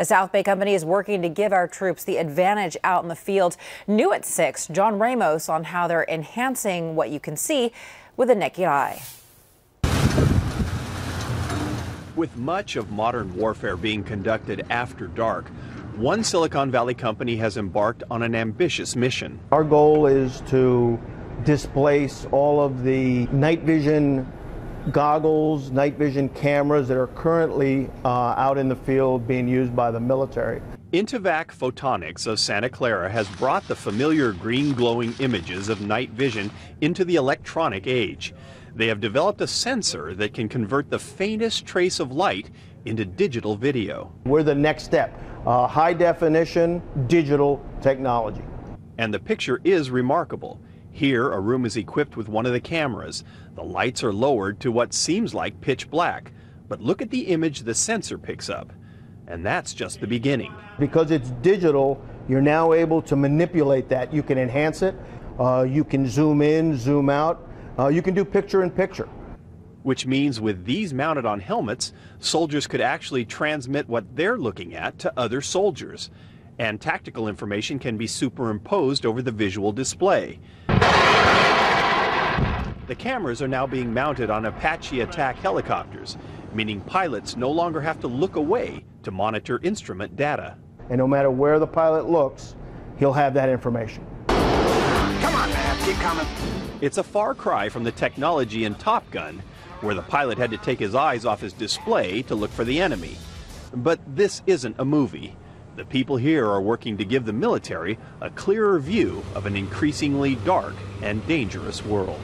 A South Bay company is working to give our troops the advantage out in the field. New at 6, John Ramos on how they're enhancing what you can see with a naked eye. With much of modern warfare being conducted after dark, one Silicon Valley company has embarked on an ambitious mission. Our goal is to displace all of the night vision goggles, night vision cameras that are currently uh, out in the field being used by the military. Intevac Photonics of Santa Clara has brought the familiar green glowing images of night vision into the electronic age. They have developed a sensor that can convert the faintest trace of light into digital video. We're the next step, uh, high definition digital technology. And the picture is remarkable. Here, a room is equipped with one of the cameras. The lights are lowered to what seems like pitch black. But look at the image the sensor picks up. And that's just the beginning. Because it's digital, you're now able to manipulate that. You can enhance it, uh, you can zoom in, zoom out, uh, you can do picture in picture. Which means with these mounted on helmets, soldiers could actually transmit what they're looking at to other soldiers and tactical information can be superimposed over the visual display. The cameras are now being mounted on Apache attack helicopters, meaning pilots no longer have to look away to monitor instrument data. And no matter where the pilot looks, he'll have that information. Come on, man, keep coming. It's a far cry from the technology in Top Gun, where the pilot had to take his eyes off his display to look for the enemy. But this isn't a movie. The people here are working to give the military a clearer view of an increasingly dark and dangerous world.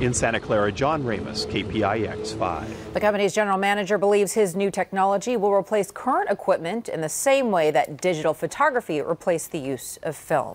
In Santa Clara, John Ramos, KPIX 5. The company's general manager believes his new technology will replace current equipment in the same way that digital photography replaced the use of film.